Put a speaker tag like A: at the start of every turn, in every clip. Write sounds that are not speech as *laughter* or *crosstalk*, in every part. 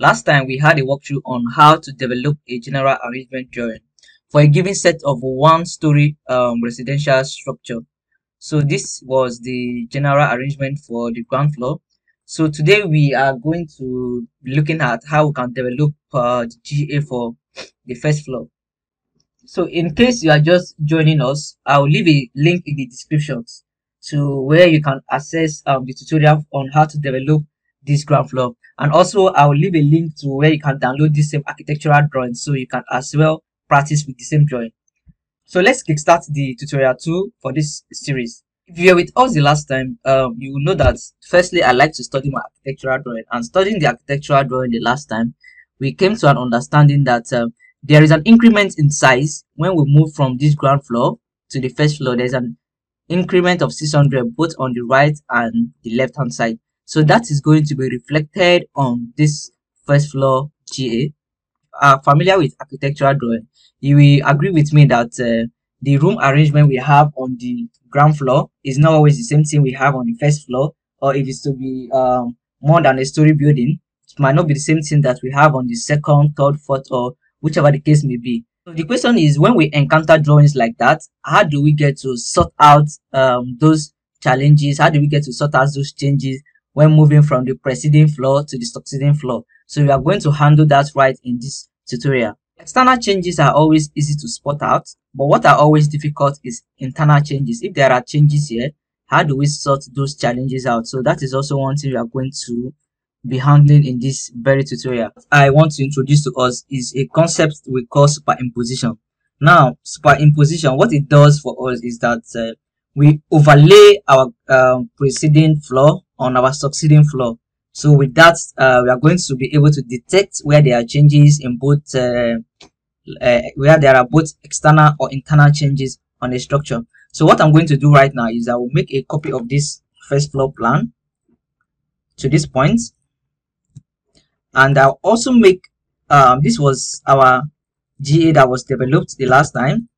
A: Last time we had a walkthrough on how to develop a general arrangement drawing for a given set of one story um, residential structure. So this was the general arrangement for the ground floor. So today we are going to be looking at how we can develop uh, GA for the first floor. So in case you are just joining us, I'll leave a link in the descriptions to where you can access um, the tutorial on how to develop this ground floor. And also I'll leave a link to where you can download this same architectural drawing so you can as well practice with the same drawing. So let's kickstart the tutorial 2 for this series. If you were with us the last time, um, you will know that firstly I like to study my architectural drawing and studying the architectural drawing the last time, we came to an understanding that um, there is an increment in size when we move from this ground floor to the first floor. There's an increment of 600 both on the right and the left hand side. So that is going to be reflected on this first floor GA. Are familiar with architectural drawing, you will agree with me that uh, the room arrangement we have on the ground floor is not always the same thing we have on the first floor or if it's to be um, more than a story building it might not be the same thing that we have on the second third fourth or whichever the case may be. So the question is when we encounter drawings like that how do we get to sort out um, those challenges? How do we get to sort out those changes when moving from the preceding floor to the succeeding floor so we are going to handle that right in this tutorial External changes are always easy to spot out, but what are always difficult is internal changes. If there are changes here, how do we sort those challenges out? So that is also one thing we are going to be handling in this very tutorial. I want to introduce to us is a concept we call superimposition. Now, superimposition, what it does for us is that uh, we overlay our um, preceding floor on our succeeding floor. So with that, uh, we are going to be able to detect where there are changes in both, uh, uh, where there are both external or internal changes on a structure. So what I'm going to do right now is I will make a copy of this first floor plan to this point. And I'll also make, um, this was our GA that was developed the last time.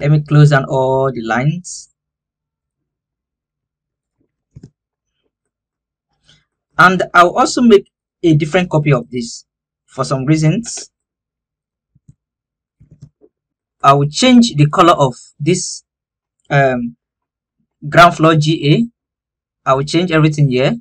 A: Let me close down all the lines. And I'll also make a different copy of this for some reasons. I will change the color of this um, ground floor GA I will change everything here.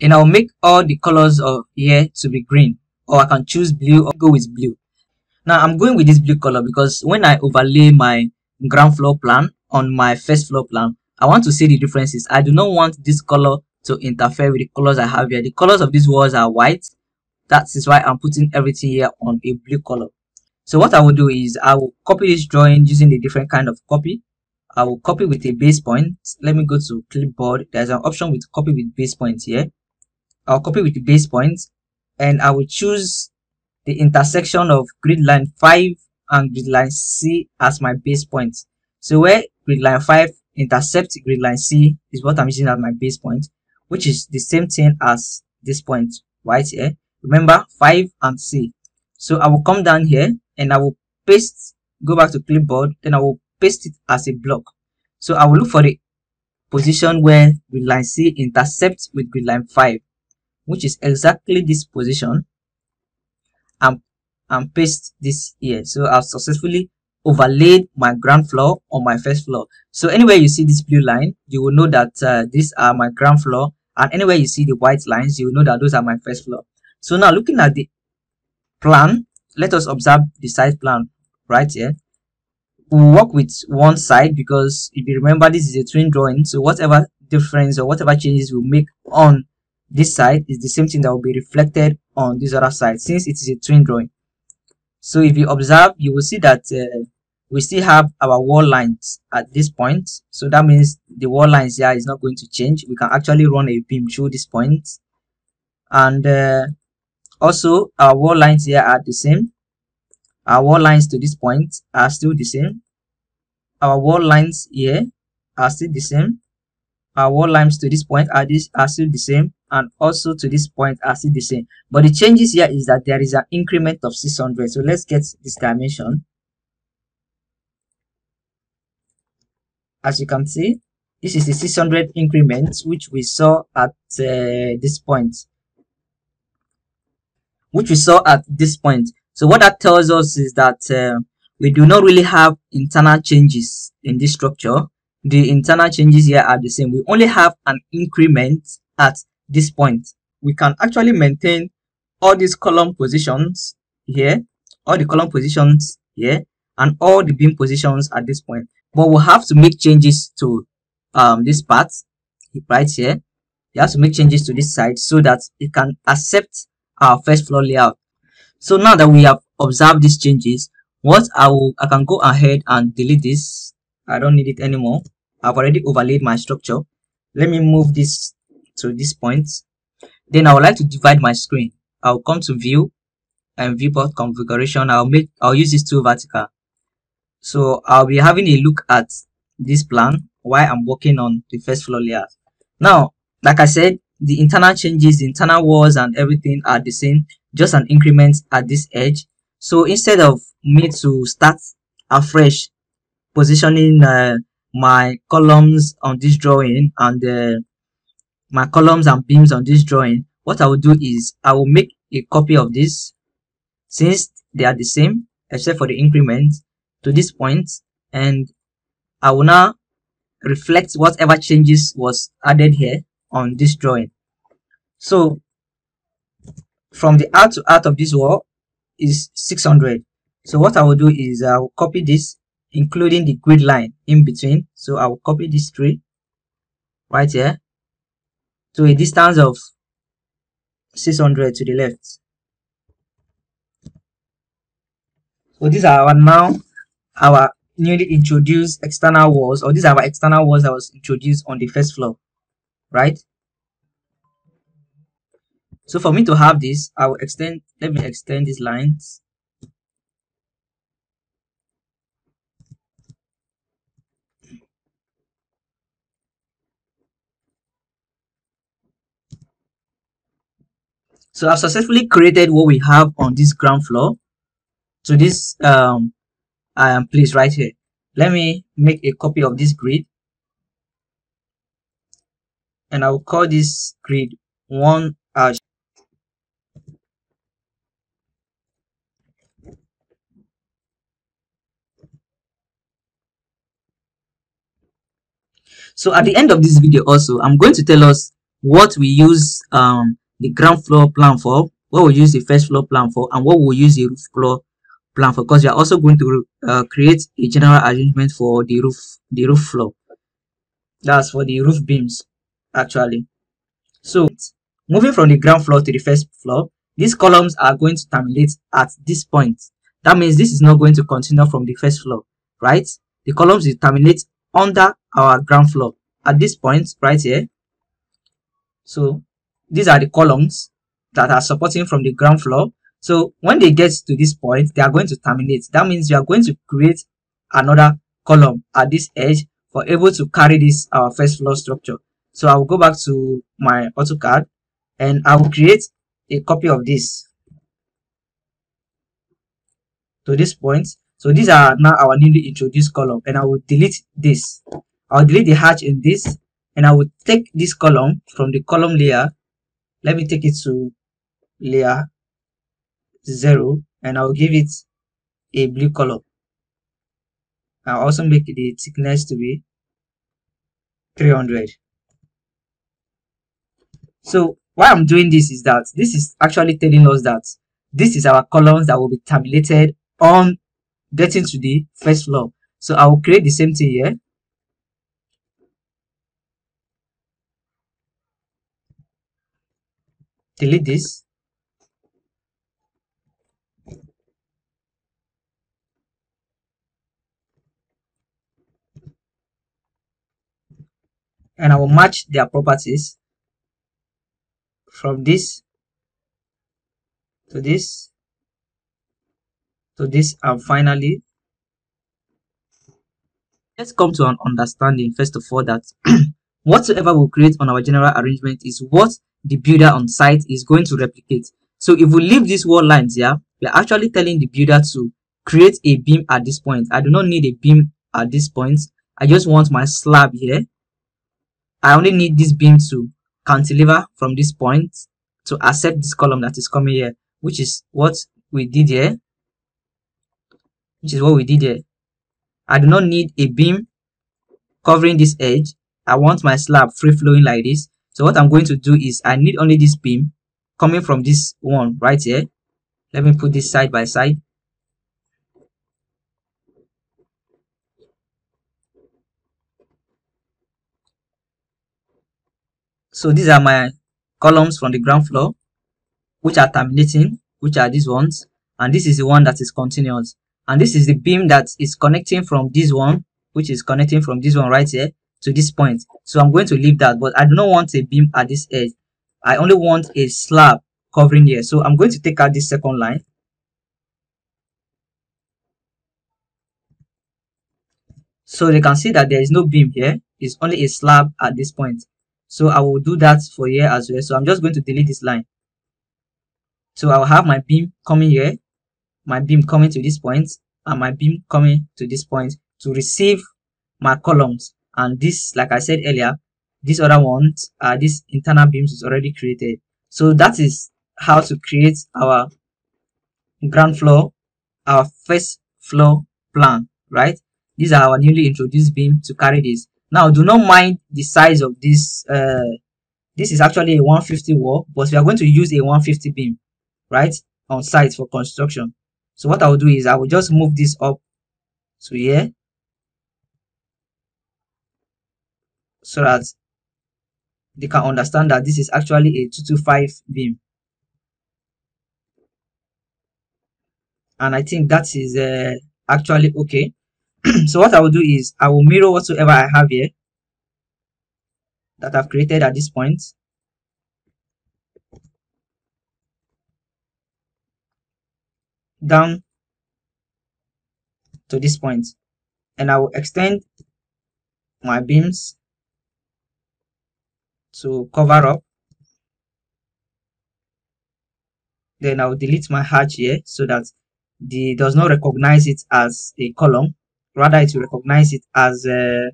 A: And I'll make all the colors of here to be green or I can choose blue or go with blue. Now I'm going with this blue color because when I overlay my ground floor plan on my first floor plan I want to see the differences. I do not want this color to interfere with the colors I have here. The colors of these walls are white. That is why I'm putting everything here on a blue color. So what I will do is I will copy this drawing using a different kind of copy. I will copy with a base point. Let me go to clipboard. There's an option with copy with base point here. I'll copy with the base point and I will choose the intersection of grid line 5 and grid line C as my base point. So where grid line 5 intercepts grid line C is what I'm using as my base point which is the same thing as this point right here. Remember 5 and c. So i will come down here and i will paste go back to clipboard then i will paste it as a block. So i will look for the position where grid line c intercepts with grid line 5 which is exactly this position and and paste this here. So i've successfully overlaid my ground floor on my first floor. So anywhere you see this blue line you will know that uh, these are my ground floor and anywhere you see the white lines you know that those are my first floor. So now looking at the plan let us observe the side plan right here. We'll work with one side because if you remember this is a twin drawing. So whatever difference or whatever changes we make on this side is the same thing that will be reflected on this other side since it is a twin drawing. So if you observe you will see that uh, we still have our wall lines at this point. So that means the wall lines here is not going to change. We can actually run a beam through this point. And uh, also our wall lines here are the same. Our wall lines to this point are still the same. Our wall lines here are still the same. Our wall lines to this point are this are still the same. And also to this point are still the same. But the changes here is that there is an increment of 600 so let's get this dimension as you can see this is the 600 increment which we saw at uh, this point. Which we saw at this point. So what that tells us is that uh, we do not really have internal changes in this structure. The internal changes here are the same. We only have an increment at this point. We can actually maintain all these column positions here all the column positions here and all the beam positions at this point but we'll have to make changes to um this part right here. You have to make changes to this side so that it can accept our first floor layout. So now that we have observed these changes what i will i can go ahead and delete this. I don't need it anymore. I've already overlaid my structure. Let me move this to this point. Then i would like to divide my screen. I'll come to view and viewport configuration. I'll make i'll use this to vertical so i'll be having a look at this plan while i'm working on the first floor layout. Now like i said the internal changes the internal walls and everything are the same just an increment at this edge. So instead of me to start afresh positioning uh, my columns on this drawing and uh, my columns and beams on this drawing what i will do is i will make a copy of this since they are the same except for the increment to this point and I will now reflect whatever changes was added here on this drawing. So from the out to out of this wall is 600. So what I will do is I will copy this including the grid line in between. So I will copy this tree right here to a distance of 600 to the left. So these are our now our newly introduced external walls, or these are our external walls that was introduced on the first floor, right? So for me to have this, I will extend, let me extend these lines. So I've successfully created what we have on this ground floor so this um, um place right here. Let me make a copy of this grid and I will call this grid one hash. So at the end of this video also, I'm going to tell us what we use um, the ground floor plan for, what we use the first floor plan for, and what we use the roof floor plan for because we are also going to uh, create a general arrangement for the roof the roof floor. That's for the roof beams actually. So moving from the ground floor to the first floor these columns are going to terminate at this point. That means this is not going to continue from the first floor right? The columns will terminate under our ground floor at this point right here. So these are the columns that are supporting from the ground floor so when they get to this point, they are going to terminate. That means we are going to create another column at this edge for able to carry this our first floor structure. So I will go back to my AutoCAD and I will create a copy of this to this point. So these are now our newly introduced column and I will delete this. I'll delete the hatch in this and I will take this column from the column layer. Let me take it to layer 0 and I'll give it a blue color. I'll also make the thickness to be 300. So why I'm doing this is that this is actually telling us that this is our columns that will be tabulated on getting to the first floor. So I will create the same thing here. Delete this. And I will match their properties from this to this to this and finally let's come to an understanding first of all that *clears throat* whatsoever we create on our general arrangement is what the builder on site is going to replicate. So if we leave these wall lines here we're actually telling the builder to create a beam at this point. I do not need a beam at this point. I just want my slab here I only need this beam to cantilever from this point to accept this column that is coming here, which is what we did here. Which is what we did here. I do not need a beam covering this edge. I want my slab free flowing like this. So what I'm going to do is I need only this beam coming from this one right here. Let me put this side by side. So these are my columns from the ground floor, which are terminating, which are these ones. And this is the one that is continuous. And this is the beam that is connecting from this one, which is connecting from this one right here to this point. So I'm going to leave that, but I do not want a beam at this edge. I only want a slab covering here. So I'm going to take out this second line. So you can see that there is no beam here. It's only a slab at this point. So I will do that for here as well. So I'm just going to delete this line. So I will have my beam coming here, my beam coming to this point, and my beam coming to this point to receive my columns. And this, like I said earlier, this other ones, uh, this internal beams is already created. So that is how to create our ground floor, our first floor plan, right? These are our newly introduced beam to carry this. Now, do not mind the size of this. Uh, this is actually a 150 wall, but we are going to use a 150 beam, right, on site for construction. So what I will do is I will just move this up to here so that they can understand that this is actually a 225 beam. And I think that is uh, actually okay. *clears throat* so what I will do is I will mirror whatsoever I have here that I've created at this point. down to this point. And I will extend my beams to cover up. Then I will delete my hatch here so that the does not recognize it as a column rather it will recognize it as a,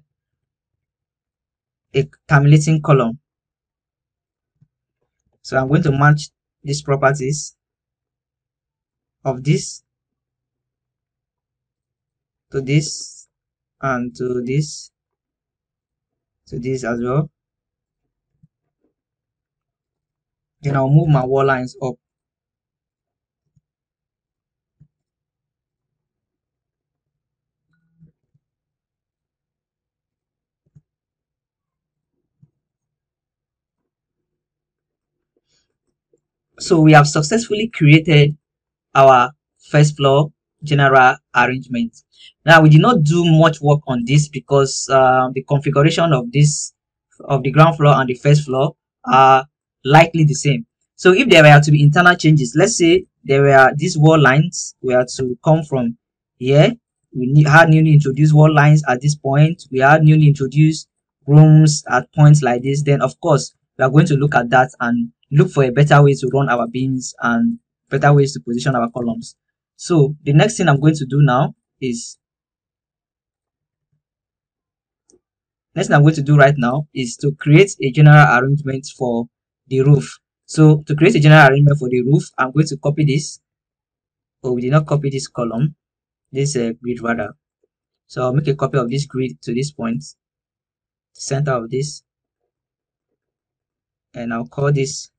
A: a terminating column. So I'm going to match these properties of this to this and to this to this as well. Then I'll move my wall lines up So we have successfully created our first floor general arrangement. Now we did not do much work on this because uh, the configuration of this of the ground floor and the first floor are likely the same. So if there were to be internal changes, let's say there were these wall lines were to come from here. We had newly introduced wall lines at this point. We had newly introduced rooms at points like this. Then of course we are going to look at that and look for a better way to run our beams and better ways to position our columns. So the next thing I'm going to do now is next thing I'm going to do right now is to create a general arrangement for the roof. So to create a general arrangement for the roof, I'm going to copy this. Oh, we did not copy this column, this uh, grid rather. So I'll make a copy of this grid to this point, center of this, and I'll call this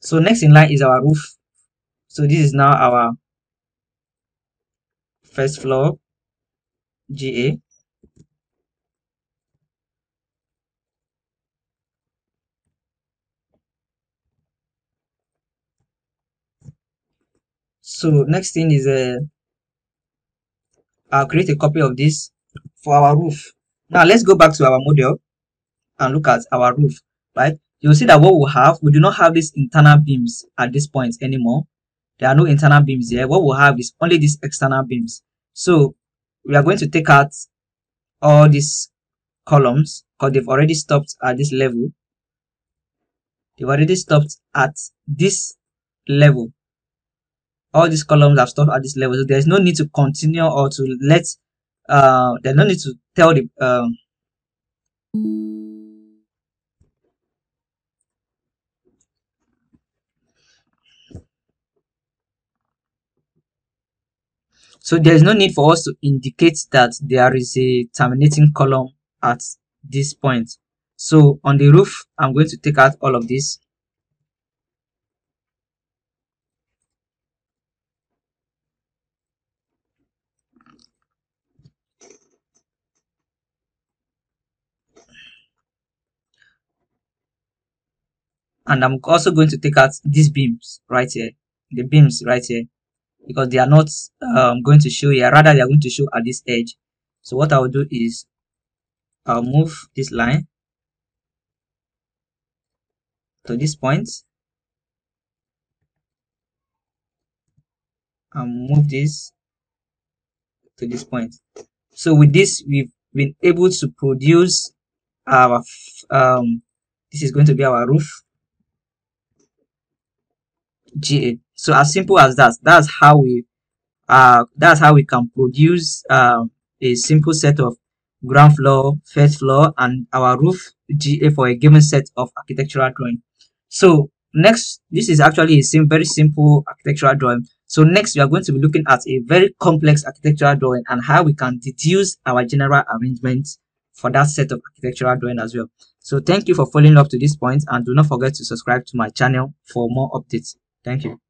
A: so next in line is our roof. So this is now our first floor GA so next thing is uh, I'll create a copy of this for our roof. Now let's go back to our model and look at our roof right you'll see that what we have, we do not have these internal beams at this point anymore. There are no internal beams here. What we have is only these external beams. So we are going to take out all these columns because they've already stopped at this level. They've already stopped at this level. all these columns have stopped at this level so there's no need to continue or to let uh there's no need to tell the um so there's no need for us to indicate that there is a terminating column at this point. So on the roof i'm going to take out all of this. And I'm also going to take out these beams right here the beams right here because they are not um, going to show here rather they are going to show at this edge. So what I will do is I'll move this line to this point. Point. And move this to this point. So with this we've been able to produce our um this is going to be our roof GA. So as simple as that. That's how we uh that's how we can produce uh, a simple set of ground floor, first floor, and our roof GA for a given set of architectural drawing. So next, this is actually a sim very simple architectural drawing. So next, we are going to be looking at a very complex architectural drawing and how we can deduce our general arrangement for that set of architectural drawing as well. So thank you for following up to this point and do not forget to subscribe to my channel for more updates. Thank you.